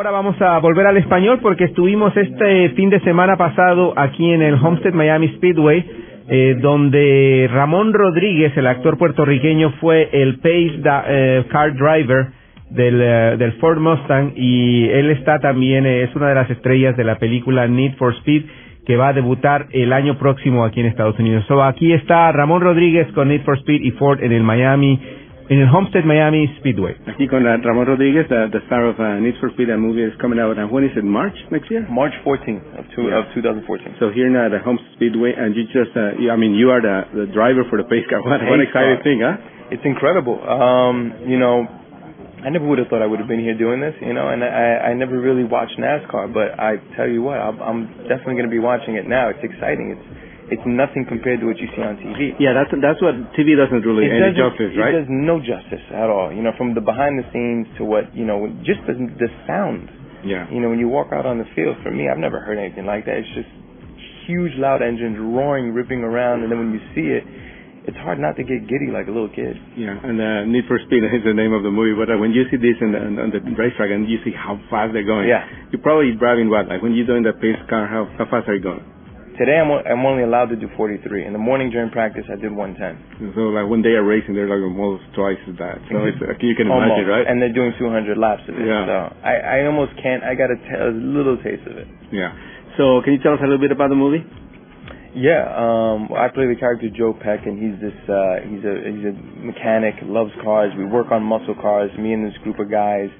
ahora vamos a volver al español porque estuvimos este fin de semana pasado aquí en el Homestead Miami Speedway, eh, donde Ramón Rodríguez, el actor puertorriqueño, fue el pace eh, car driver del, eh, del Ford Mustang y él está también, es una de las estrellas de la película Need for Speed que va a debutar el año próximo aquí en Estados Unidos. So, aquí está Ramón Rodríguez con Need for Speed y Ford en el Miami in the Homestead Miami Speedway. Aquí con uh, Ramon Rodriguez, uh, the star of uh, Need for Speed, that movie is coming out. And when is it? March next year? March 14th of, two, yeah. of 2014. So here now at the Homestead Speedway, and you just, uh, you, I mean, you are the, the driver for the pace car. What, what exciting thing, huh? It's incredible. Um, you know, I never would have thought I would have been here doing this, you know, and I, I never really watched NASCAR, but I tell you what, I'm, I'm definitely going to be watching it now. It's exciting. It's it's nothing compared to what you see on TV. Yeah, that's that's what TV doesn't really it any justice, right? It does no justice at all. You know, from the behind the scenes to what you know, just the the sound. Yeah. You know, when you walk out on the field, for me, I've never heard anything like that. It's just huge, loud engines roaring, ripping around, and then when you see it, it's hard not to get giddy like a little kid. Yeah, and uh, Need for Speed is the name of the movie. But uh, when you see this in the, on the racetrack and you see how fast they're going, yeah, you're probably driving what? Like when you're doing the pace car, how how fast are you going? Today I'm I'm only allowed to do 43. In the morning during practice I did 110. So like when they are racing they're like almost twice as that. So it's, you can imagine, right? And they're doing 200 laps of it. Yeah. So I I almost can't. I got a, t- a little taste of it. Yeah. So can you tell us a little bit about the movie? Yeah, um, I play the character Joe Peck, and he's this uh, he's a he's a mechanic, loves cars. We work on muscle cars, me and this group of guys,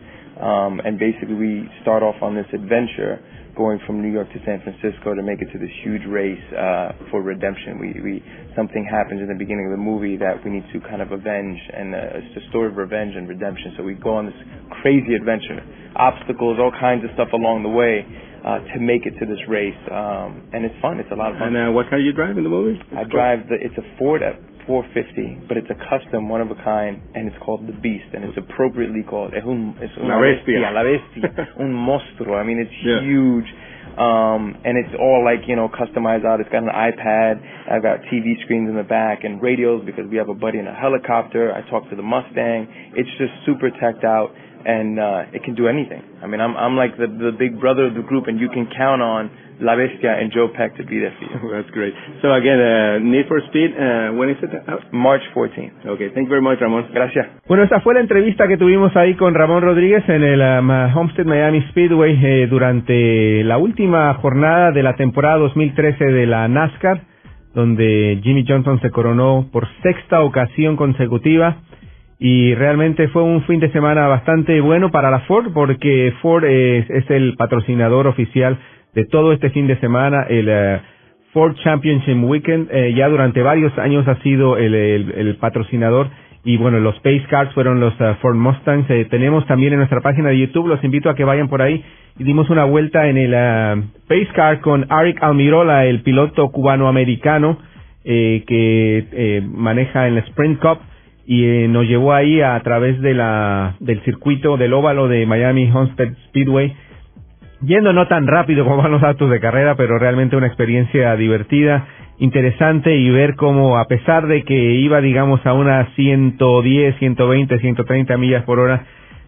um, and basically we start off on this adventure going from New York to San Francisco to make it to this huge race uh, for redemption. We, we something happens in the beginning of the movie that we need to kind of avenge, and uh, it's a story of revenge and redemption. So we go on this crazy adventure, obstacles, all kinds of stuff along the way. Uh, to make it to this race, um, and it's fun. It's a lot of fun. And uh, what car you drive in the movie? I drive the. It's a Ford 450, but it's a custom, one of a kind, and it's called the Beast, and it's appropriately called. Es un, es una la bestia. la bestia, un monstruo. I mean, it's yeah. huge. Um, and it's all like, you know, customized out. It's got an iPad. I've got TV screens in the back and radios because we have a buddy in a helicopter. I talk to the Mustang. It's just super teched out and uh, it can do anything. I mean, I'm I'm like the the big brother of the group, and you can count on La Bestia and Joe Peck to be there for you. That's great. So again, uh, Need for Speed, uh, when is it out? March 14th. Okay, thank you very much, Ramón. Gracias. Bueno, esta fue la entrevista que tuvimos ahí con Ramón Rodríguez en el um, Homestead Miami Speedway eh, durante la última jornada de la temporada 2013 de la NASCAR, donde Jimmy Johnson se coronó por sexta ocasión consecutiva. Y realmente fue un fin de semana bastante bueno para la Ford porque Ford es, el patrocinador oficial de todo este fin de semana, el eh, Ford Championship Weekend, eh, ya durante varios años ha sido el, patrocinador y bueno, los Pace Cars fueron los eh, Ford Mustangs. tenemos también en nuestra página de YouTube, los invito a que vayan por ahí. Y dimos una vuelta en el Pace Car con Arik Almirola, el piloto cubano-americano que maneja en el Sprint Cup. Y nos llevó ahí a, través de la, del circuito del óvalo de Miami Homestead Speedway. Yendo no tan rápido como van los autos de carrera, pero realmente una experiencia divertida, interesante y ver cómo a pesar de que iba digamos a unas 110, 120, 130 millas por hora,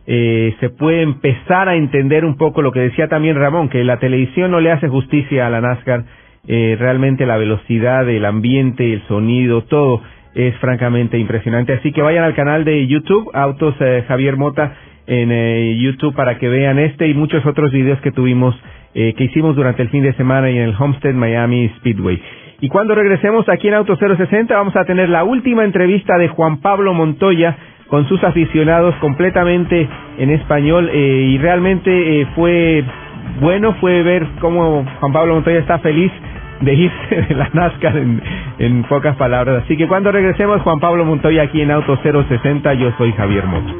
eh, se puede empezar a entender un poco lo que decía también Ramón, que la televisión no le hace justicia a la NASCAR, eh, realmente la velocidad, el ambiente, el sonido, todo es francamente impresionante. Así que vayan al canal de YouTube, Autos eh, Javier Mota, en eh, YouTube para que vean este y muchos otros videos que tuvimos, eh, que hicimos durante el fin de semana en el Homestead Miami Speedway. Y cuando regresemos aquí en Auto 060 vamos a tener la última entrevista de Juan Pablo Montoya con sus aficionados completamente en español eh, y realmente fue bueno fue ver cómo Juan Pablo Montoya está feliz de irse de la NASCAR en, en pocas palabras. Así que cuando regresemos Juan Pablo Montoya aquí en Auto 060 yo soy Javier Moto.